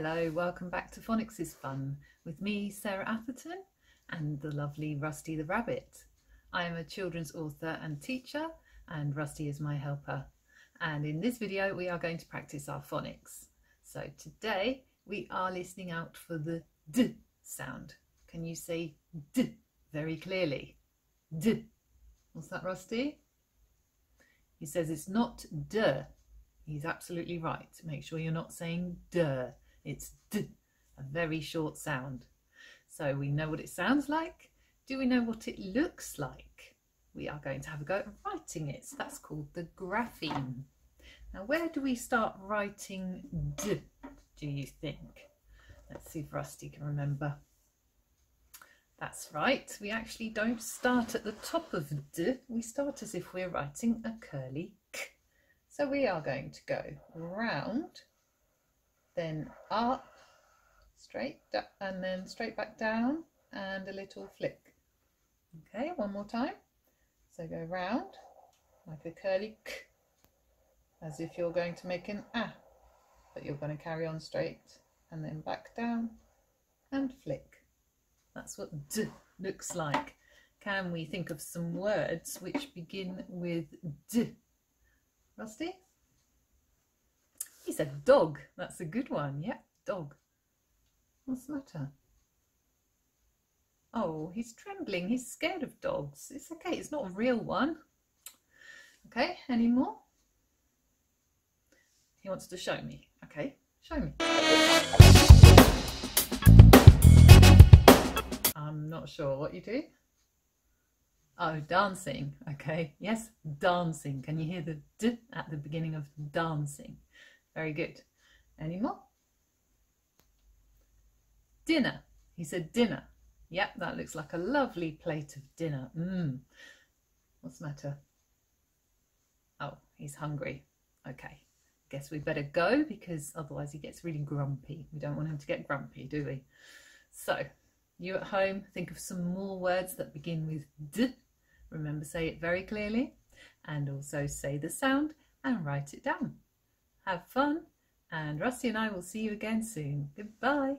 Hello, welcome back to Phonics is Fun with me, Sarah Atherton, and the lovely Rusty the Rabbit. I am a children's author and teacher, and Rusty is my helper. And in this video, we are going to practice our phonics. So today, we are listening out for the D sound. Can you say D very clearly? D. What's that, Rusty? He says it's not D. He's absolutely right. Make sure you're not saying D. It's D, a very short sound. So we know what it sounds like. Do we know what it looks like? We are going to have a go at writing it. So that's called the grapheme. Now, where do we start writing D, do you think? Let's see if Rusty can remember. That's right, we actually don't start at the top of D, we start as if we're writing a curly K. So we are going to go round then up, straight, and then straight back down and a little flick. Okay, one more time. So go round like a curly k, as if you're going to make an ah, but you're going to carry on straight and then back down and flick. That's what d looks like. Can we think of some words which begin with d? Rusty? Said dog. That's a good one. Yeah, dog. What's the matter? Oh, he's trembling. He's scared of dogs. It's okay. It's not a real one. Okay, any more? He wants to show me. Okay, show me. I'm not sure what you do. Oh, dancing. Okay, yes, dancing. Can you hear the d at the beginning of dancing? Very good. Any more? Dinner. He said dinner. Yep, that looks like a lovely plate of dinner. Mmm. What's the matter? Oh, he's hungry. Okay. Guess we better go because otherwise he gets really grumpy. We don't want him to get grumpy, do we? So, you at home, think of some more words that begin with D. Remember, say it very clearly. And also say the sound and write it down. Have fun, and Rusty and I will see you again soon. Goodbye.